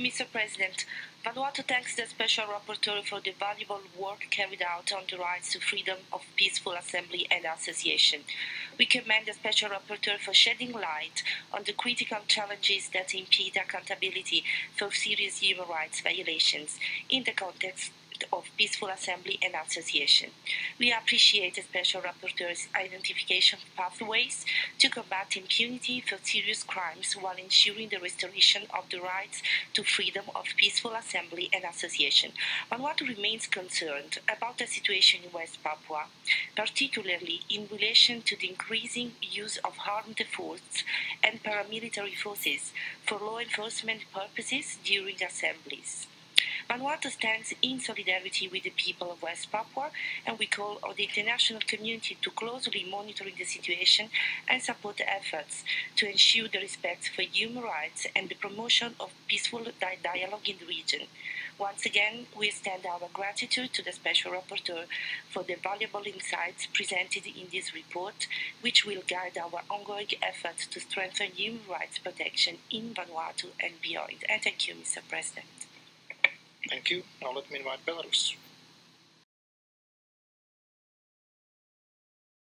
Mr. President, Vanuatu thanks the Special Rapporteur for the valuable work carried out on the rights to freedom of peaceful assembly and association. We commend the Special Rapporteur for shedding light on the critical challenges that impede accountability for serious human rights violations in the context of peaceful assembly and association. We appreciate the Special Rapporteur's identification of pathways to combat impunity for serious crimes while ensuring the restoration of the rights to freedom of peaceful assembly and association. Vanuatu remains concerned about the situation in West Papua, particularly in relation to the increasing use of armed forces and paramilitary forces for law enforcement purposes during assemblies. Vanuatu stands in solidarity with the people of West Papua, and we call on the international community to closely monitor the situation and support efforts to ensure the respect for human rights and the promotion of peaceful di- dialogue in the region. Once again, we extend our gratitude to the Special Rapporteur for the valuable insights presented in this report, which will guide our ongoing efforts to strengthen human rights protection in Vanuatu and beyond. And thank you, Mr. President. Thank you. Now let me invite Belarus.